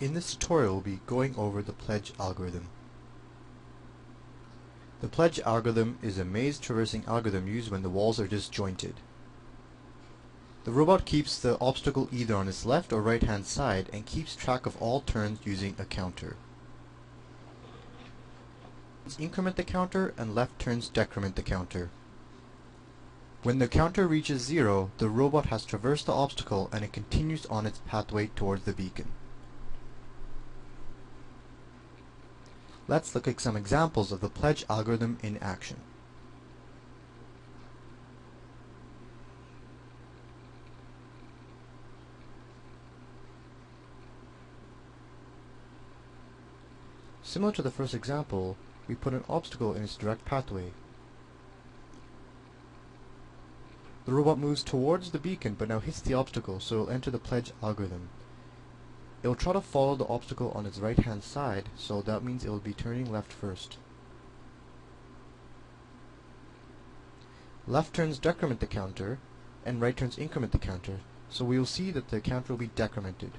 In this tutorial we'll be going over the pledge algorithm. The pledge algorithm is a maze traversing algorithm used when the walls are disjointed. The robot keeps the obstacle either on its left or right hand side and keeps track of all turns using a counter. Increment the counter and left turns decrement the counter. When the counter reaches zero, the robot has traversed the obstacle and it continues on its pathway towards the beacon. Let's look at some examples of the pledge algorithm in action. Similar to the first example, we put an obstacle in its direct pathway. The robot moves towards the beacon but now hits the obstacle, so it will enter the pledge algorithm. It will try to follow the obstacle on its right hand side, so that means it will be turning left first. Left turns decrement the counter, and right turns increment the counter, so we will see that the counter will be decremented.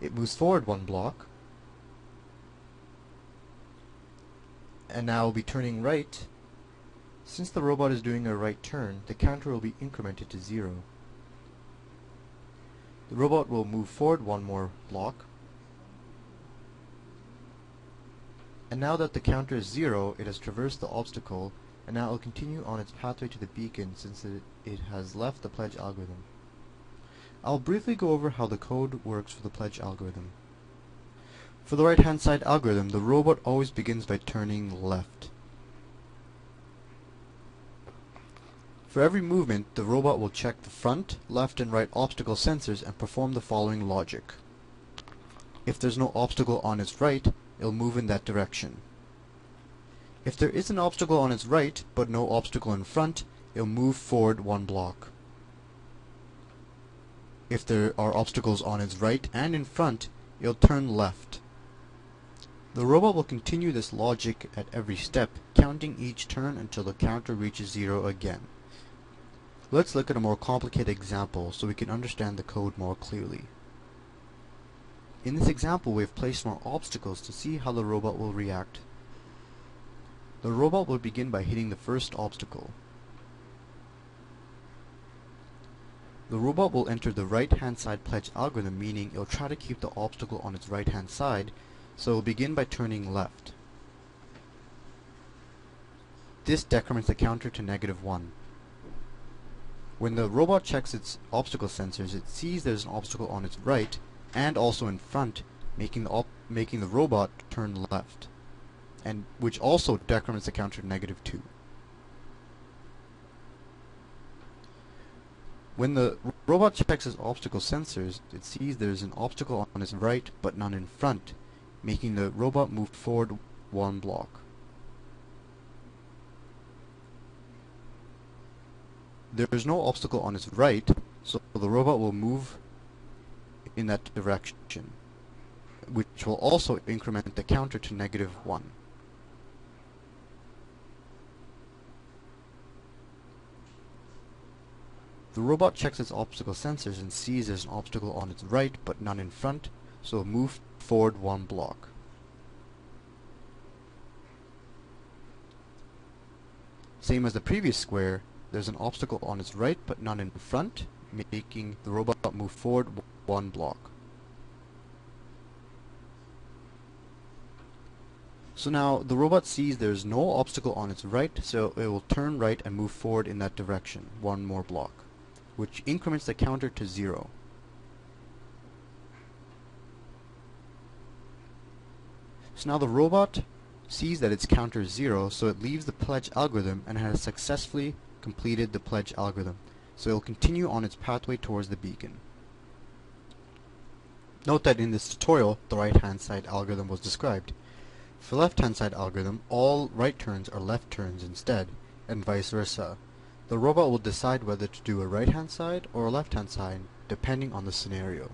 It moves forward one block, and now will be turning right. Since the robot is doing a right turn, the counter will be incremented to zero. The robot will move forward one more block. And now that the counter is zero, it has traversed the obstacle, and now it will continue on its pathway to the beacon since it, it has left the pledge algorithm. I'll briefly go over how the code works for the pledge algorithm. For the right hand side algorithm, the robot always begins by turning left. For every movement, the robot will check the front, left, and right obstacle sensors and perform the following logic. If there's no obstacle on its right, it'll move in that direction. If there is an obstacle on its right, but no obstacle in front, it'll move forward one block. If there are obstacles on its right and in front, it'll turn left. The robot will continue this logic at every step, counting each turn until the counter reaches zero again. Let's look at a more complicated example so we can understand the code more clearly. In this example we have placed more obstacles to see how the robot will react. The robot will begin by hitting the first obstacle. The robot will enter the right hand side pledge algorithm meaning it will try to keep the obstacle on its right hand side so it will begin by turning left. This decrements the counter to negative 1. When the robot checks its obstacle sensors, it sees there's an obstacle on its right and also in front, making the making the robot turn left, and which also decrements the counter to negative 2. When the robot checks its obstacle sensors, it sees there's an obstacle on its right but none in front, making the robot move forward one block. There is no obstacle on its right, so the robot will move in that direction, which will also increment the counter to negative 1. The robot checks its obstacle sensors and sees there's an obstacle on its right but none in front, so move forward one block. Same as the previous square, there's an obstacle on its right but none in front, making the robot move forward one block. So now the robot sees there's no obstacle on its right, so it will turn right and move forward in that direction, one more block, which increments the counter to zero. So now the robot sees that its counter is zero, so it leaves the pledge algorithm and has successfully completed the pledge algorithm, so it will continue on its pathway towards the beacon. Note that in this tutorial, the right-hand side algorithm was described. For left-hand side algorithm, all right turns are left turns instead, and vice versa. The robot will decide whether to do a right-hand side or a left-hand side, depending on the scenario.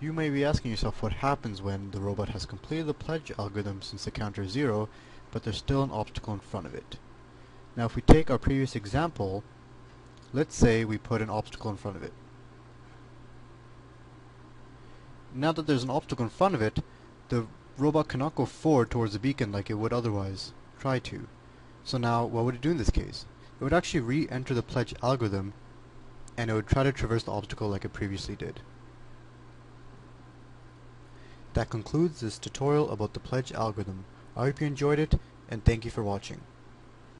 You may be asking yourself what happens when the robot has completed the pledge algorithm since the counter is zero, but there's still an obstacle in front of it. Now if we take our previous example, let's say we put an obstacle in front of it. now that there's an obstacle in front of it, the robot cannot go forward towards the beacon like it would otherwise try to. So now, what would it do in this case? It would actually re-enter the pledge algorithm, and it would try to traverse the obstacle like it previously did. That concludes this tutorial about the pledge algorithm. I hope you enjoyed it, and thank you for watching.